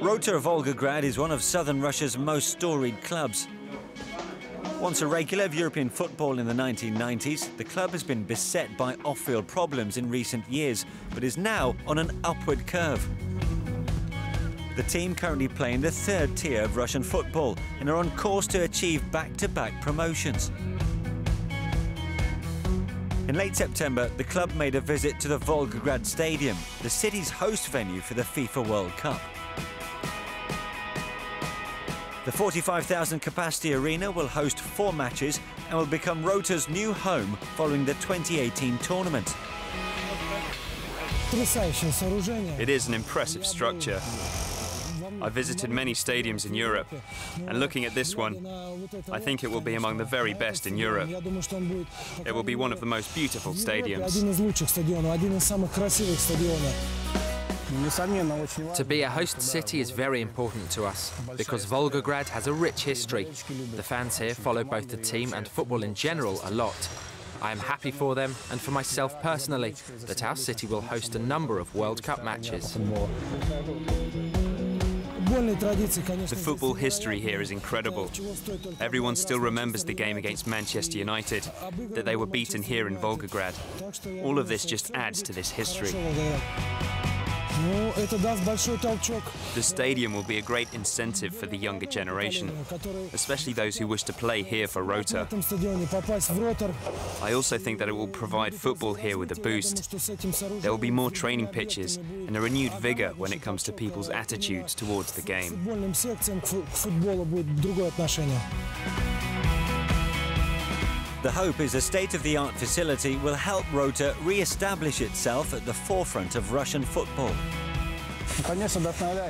Rotor Volgograd is one of southern Russia's most storied clubs. Once a regular of European football in the 1990s, the club has been beset by off-field problems in recent years, but is now on an upward curve. The team currently play in the third tier of Russian football and are on course to achieve back-to-back promotions. In late September, the club made a visit to the Volgograd Stadium, the city's host venue for the FIFA World Cup. The 45,000 capacity arena will host four matches and will become Rotor's new home following the 2018 tournament. It is an impressive structure. I visited many stadiums in Europe, and looking at this one, I think it will be among the very best in Europe. It will be one of the most beautiful stadiums. To be a host city is very important to us because Volgograd has a rich history. The fans here follow both the team and football in general a lot. I am happy for them and for myself personally that our city will host a number of World Cup matches. The football history here is incredible. Everyone still remembers the game against Manchester United, that they were beaten here in Volgograd. All of this just adds to this history. The stadium will be a great incentive for the younger generation, especially those who wish to play here for Rotor. I also think that it will provide football here with a boost. There will be more training pitches and a renewed vigour when it comes to people's attitudes towards the game. The hope is a state-of-the-art facility will help Rotor re-establish itself at the forefront of Russian football.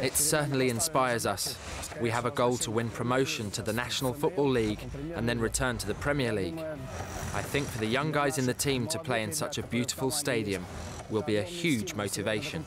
It certainly inspires us. We have a goal to win promotion to the National Football League and then return to the Premier League. I think for the young guys in the team to play in such a beautiful stadium will be a huge motivation.